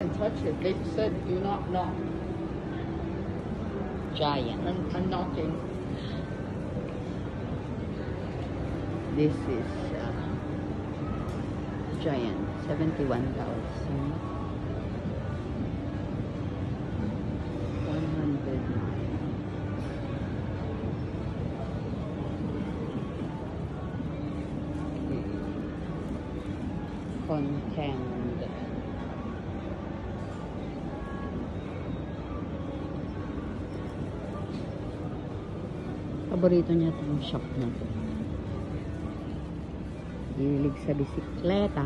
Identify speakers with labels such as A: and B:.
A: can touch it. They said do not knock.
B: Giant.
A: I'm, I'm knocking.
B: This is uh, giant. 71,000. 109. Contend. Paborito niya itong shop na to. Hilig sa bisikleta.